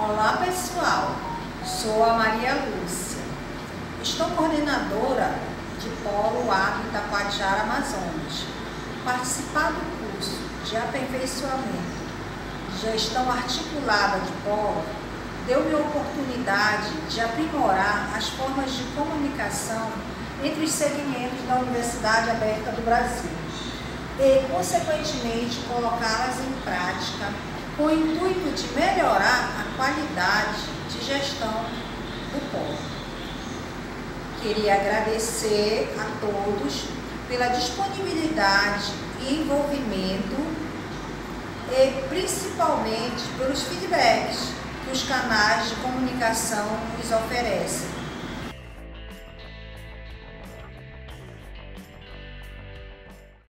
Olá pessoal, sou a Maria Lúcia. Estou coordenadora de Polo Agro Itacoatiara Amazonas. Participar do curso de aperfeiçoamento gestão articulada de polo deu-me a oportunidade de aprimorar as formas de comunicação entre os segmentos da Universidade Aberta do Brasil e, consequentemente, colocá-las em prática com o intuito de melhorar qualidade de gestão do polo. Queria agradecer a todos pela disponibilidade e envolvimento e principalmente pelos feedbacks que os canais de comunicação nos oferecem.